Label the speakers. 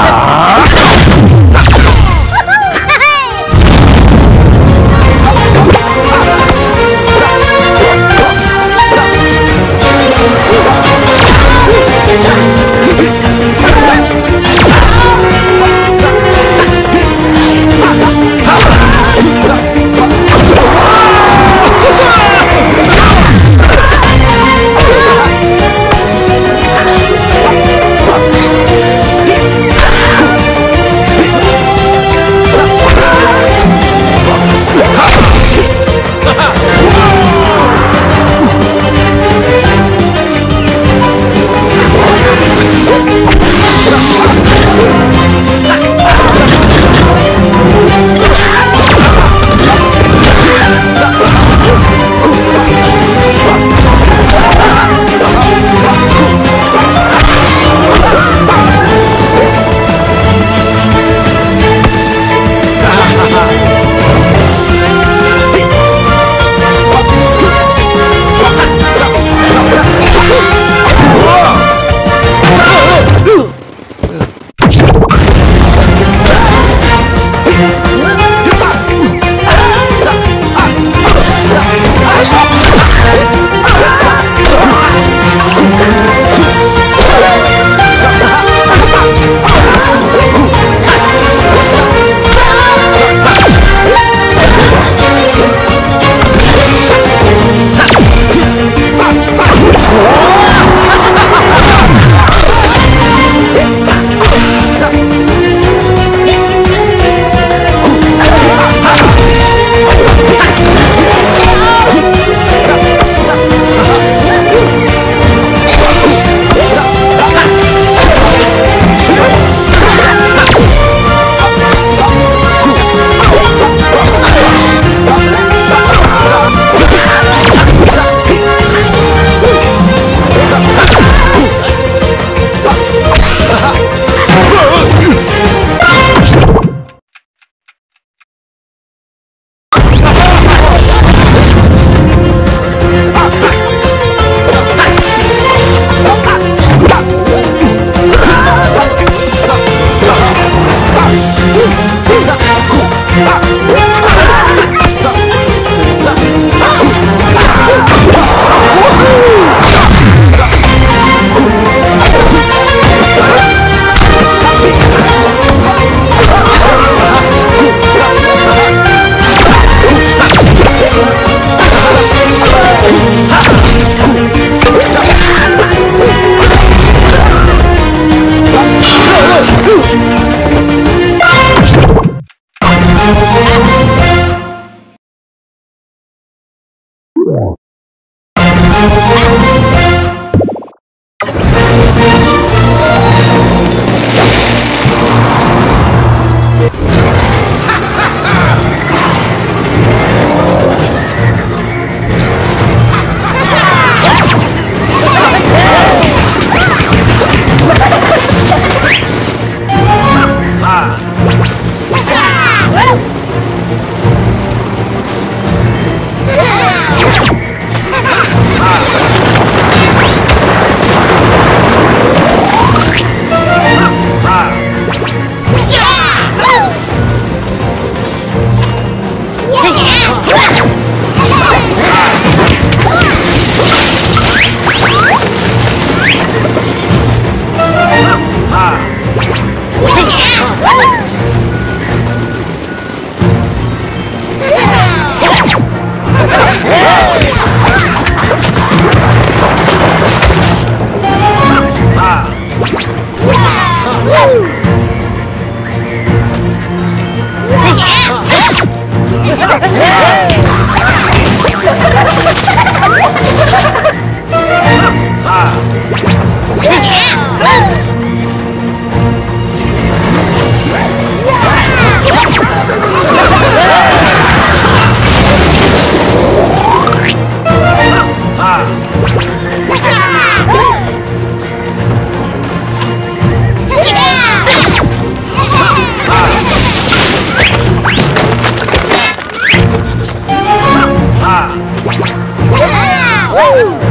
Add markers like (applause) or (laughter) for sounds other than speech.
Speaker 1: Nah. (laughs)
Speaker 2: Wow! Woo!